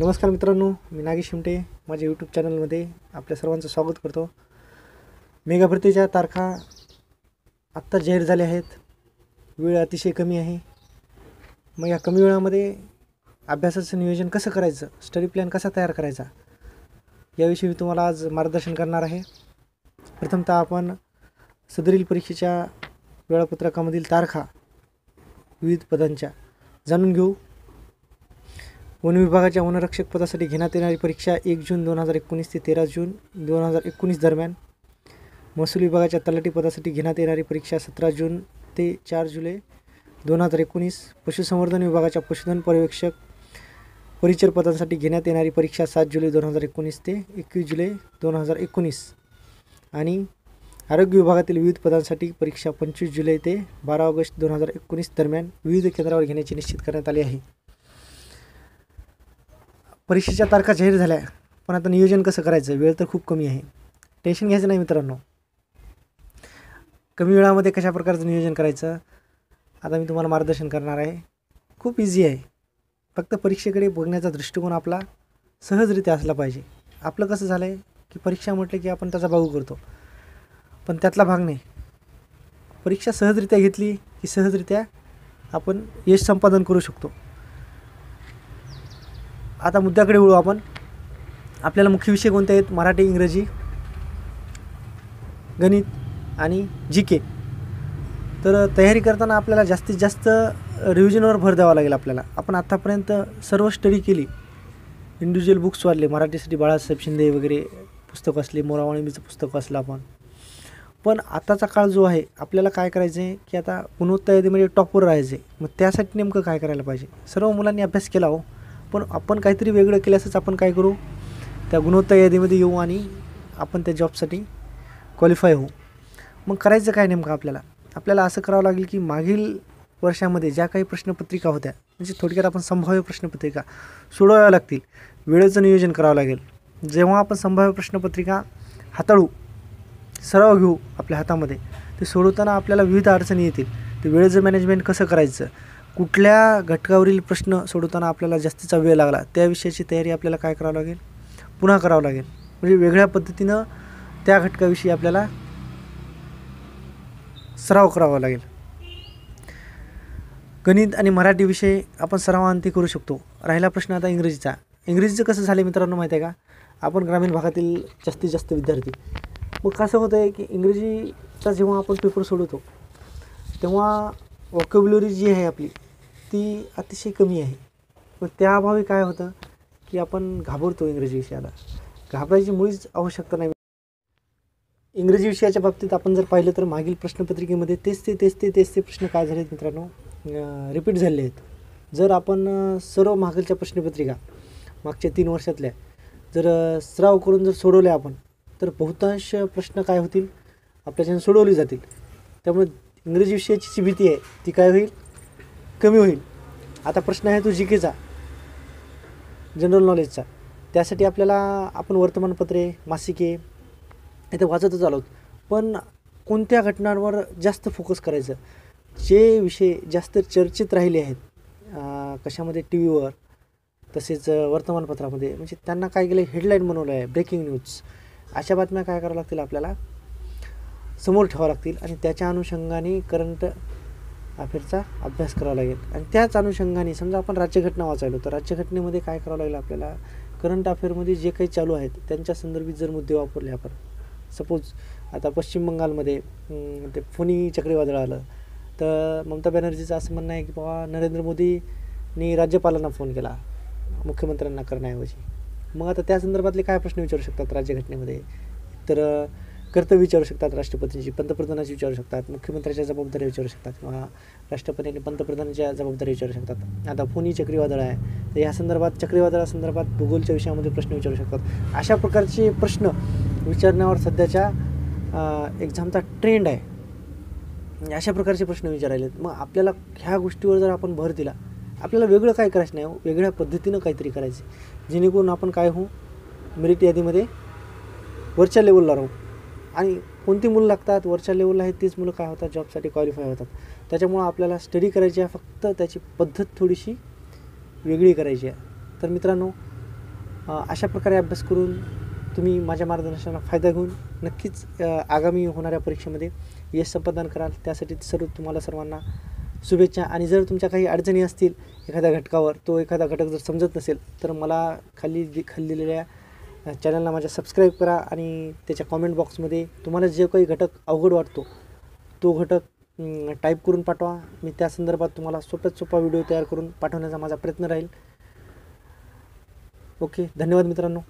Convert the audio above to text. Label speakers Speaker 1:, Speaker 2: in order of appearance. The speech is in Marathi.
Speaker 1: नमस्कार मित्रांनो मी नागेश शिमटे. माझ्या यूट्यूब चॅनलमध्ये आपल्या सर्वांचं स्वागत करतो. मेगा भरतीच्या तारखा आत्ता जाहीर झाल्या आहेत. वेळ अतिशय कमी आहे. मग या कमी वेळामध्ये अभ्यासाचं नियोजन कसं करायचं? स्टडी प्लॅन कसा तयार करायचा? याविषयी मी तुम्हाला आज मार्गदर्शन करणार आहे. प्रथमतः आपण सदरील परीक्षेच्या वेळापत्रकामधील तारखा विविध पदांच्या जाणून घेऊ. वन विभागाच्या वनरक्षक पदासाठी घेण्यात येणारी परीक्षा एक जून दोन हजार एकोणीस ते तेरा जून दोन हजार एकोणीस दरम्यान. महसूल विभागाच्या तलाठी पदासाठी घेण्यात येणारी परीक्षा सतरा जून ते चार जुलै दोन हजार एकोणीस. पशुसंवर्धन विभागाच्या पशुधन पर्यवेक्षक परिचर पदांसाठी घेण्यात येणारी परीक्षा सात जुलै दोन हजार एकोणीस ते एकवीस जुलै दोन हजार एकोणीस. आणि आरोग्य विभागातील विविध पदांसाठी परीक्षा पंचवीस जुलै ते बारा ऑगस्ट दोन हजार एकोणीस दरम्यान विविध केंद्रावर घेण्याची निश्चित करण्यात आली आहे. परीक्षेच्या तारखा जाहीर झाल्या पण आता नियोजन कसं करायचं? वेळ तर खूप कमी आहे. टेन्शन घ्यायचं नाही मित्रांनो. कमी वेळामध्ये कशा प्रकारचं नियोजन करायचं? आता मी तुम्हाला मार्गदर्शन करणार आहे. खूप इझी आहे. फक्त परीक्षेकडे बघण्याचा दृष्टिकोन आपला सहजरित्या असला पाहिजे. आपलं कसं झालं आहे की परीक्षा म्हटलं की आपण त्याचा भाऊ करतो. पण त्यातला भाग नाही. परीक्षा सहजरित्या घेतली की सहजरित्या आपण यश संपादन करू शकतो. आता मुद्द्याकडे वळू आपण. आपल्याला मुख्य विषय कोणते आहेत? मराठी इंग्रजी गणित आणि जी के. तर तयारी करताना आपल्याला जास्तीत जास्त रिव्हिजनवर भर द्यावा लागेल आपल्याला. आपण आत्तापर्यंत सर्व स्टडी केली. इंडिव्हिज्युअल बुक्स वाढले. मराठीसाठी बाळासाहेब शिंदे वगैरे पुस्तक असले मोरावाणीचं पुस्तक असलं आपण. पण आताचा काळ जो आहे आपल्याला काय करायचं आहे की आता गुणवत्ता यादीमध्ये टॉपवर राहायचं आहे मग त्यासाठी नेमकं काय करायला पाहिजे? सर्व मुलांनी अभ्यास केला हो. पण आपण काहीतरी वेगळं केल्यासच आपण काय करू? त्या गुणवत्ता यादीमध्ये येऊ आणि आपण त्या जॉबसाठी क्वालिफाय होऊ. मग करायचं काय नेमकं आपल्याला? आपल्याला असं करावं लागेल की मागील वर्षामध्ये ज्या काही प्रश्नपत्रिका होत्या म्हणजे थोडक्यात आपण संभाव्य प्रश्नपत्रिका सोडवाव्या लागतील. वेळेचं नियोजन करावं लागेल. जेव्हा आपण संभाव्य प्रश्नपत्रिका हाताळू सराव घेऊ आपल्या हातामध्ये ते सोडवताना आपल्याला विविध अडचणी येतील. ते वेळेचं मॅनेजमेंट कसं करायचं? कुठल्या घटकावरील प्रश्न सोडवताना आपल्याला जास्तीचा वेळ लागला त्या विषयाची तयारी आपल्याला काय करावं लागेल? पुन्हा करावं लागेल. म्हणजे वेगळ्या पद्धतीनं त्या घटकाविषयी आपल्याला सराव करावा लागेल. गणित आणि मराठी विषय आपण सरावांती करू शकतो. राहिला प्रश्न आता इंग्रजीचा. इंग्रजीचं कसं झालं मित्रांनो माहिती आहे का? आपण ग्रामीण भागातील जास्तीत जास्त विद्यार्थी. मग कसं होतं आहे की इंग्रजीचा जेव्हा आपण पेपर सोडवतो तेव्हा वॉकॅब्युलरी जी आहे आपली ती अतिशय कमी आहे. मग त्याअभावी काय होतं की आपण घाबरतो इंग्रजी विषयाला. घाबरायची मुळीच आवश्यकता नाही. इंग्रजी विषयाच्या बाबतीत आपण जर पाहिलं तर मागील प्रश्नपत्रिकेमध्ये तेच ते तेच ते तेच ते प्रश्न काय झाले आहेत मित्रांनो रिपीट झालेले आहेत. जर आपण सर्व मागीलच्या प्रश्नपत्रिका मागच्या तीन वर्षातल्या जर सराव करून जर सोडवल्या आपण तर बहुतांश प्रश्न काय होतील? आपल्याच्यानं सोडवले जातील. त्यामुळे इंग्रजी विषयाची जी भीती आहे ती काय होईल? कमी होईल. आता प्रश्न आहे तो जी केचा. जनरल नॉलेजचा त्यासाठी आपल्याला आपण वर्तमानपत्रे मासिके इथं वाचतच आलो. पण कोणत्या घटनांवर जास्त फोकस करायचं? जे विषय जास्त चर्चेत राहिले आहेत कशामध्ये? टी व्हीवर तसेच वर्तमानपत्रामध्ये. म्हणजे त्यांना काय केलं हेडलाईन बनवलं आहे ब्रेकिंग न्यूज अशा बातम्या काय करावं लागतील आपल्याला? समोर ठेवावं लागतील आणि त्याच्या अनुषंगाने करंट अफेअरचा अभ्यास करावा लागेल. आणि त्याच अनुषंगाने समजा आपण राज्यघटना वाचायलो तर राज्यघटनेमध्ये काय करावं लागेल आपल्याला? करंट अफेअरमध्ये जे काही चालू आहेत त्यांच्या संदर्भित जर मुद्दे वापरले आपण सपोज आता पश्चिम बंगालमध्ये ते फोनी चक्रीवादळ आलं तर ममता बॅनर्जीचं असं म्हणणं आहे की बाबा नरेंद्र मोदींनी राज्यपालांना फोन केला मुख्यमंत्र्यांना करण्याऐवजी. मग आता त्या संदर्भातले काय प्रश्न विचारू शकतात राज्यघटनेमध्ये? तर कर्तव्य विचारू शकतात राष्ट्रपतींची पंतप्रधानाची विचारू शकतात मुख्यमंत्र्याच्या जबाबदारी विचारू शकतात किंवा राष्ट्रपतींनी पंतप्रधानाच्या जबाबदारी विचारू शकतात. आता फोनी चक्रीवादळ आहे तर या संदर्भात चक्रीवादळासंदर्भात भूगोलच्या विषयामध्ये प्रश्न विचारू शकतात. अशा प्रकारचे प्रश्न विचारण्यावर सध्याच्या एक्झामचा ट्रेंड आहे. अशा प्रकारचे प्रश्न विचारायलेत मग आपल्याला ह्या गोष्टीवर जर आपण भर दिला आपल्याला वेगळं काय करायचं नाही हो? वेगळ्या पद्धतीनं काहीतरी करायचं जेणेकरून आपण काय होऊ? मेरिट यादीमध्ये वरच्या लेवलला राहू. आणि कोणती मुलं लागतात? वरच्या लेवलला आहेत तीच मुलं काय होतात? जॉबसाठी क्वालिफाय होतात. त्याच्यामुळं आपल्याला स्टडी करायची आहे. फक्त त्याची पद्धत थोडीशी वेगळी करायची आहे. तर मित्रांनो अशा प्रकारे अभ्यास करून तुम्ही माझ्या मार्गदर्शनाला फायदा घेऊन नक्कीच आगामी होणाऱ्या परीक्षेमध्ये यश संपादन कराल. त्यासाठी सर्व तुम्हाला सर्वांना शुभेच्छा. आणि जर तुमच्या काही अडचणी असतील एखाद्या घटकावर तो एखादा घटक जर समजत नसेल तर मला खाली दि खाली दिलेल्या चॅनलला माझ्या सबस्क्राईब करा आणि त्याच्या कॉमेंट बॉक्समध्ये तुम्हाला जे काही घटक अवघड वाटतो तो घटक टाईप करून पाठवा. मी त्या संदर्भात तुम्हाला सोप्यात सोपा व्हिडिओ तयार करून पाठवण्याचा माझा प्रयत्न राहील. ओके धन्यवाद मित्रांनो.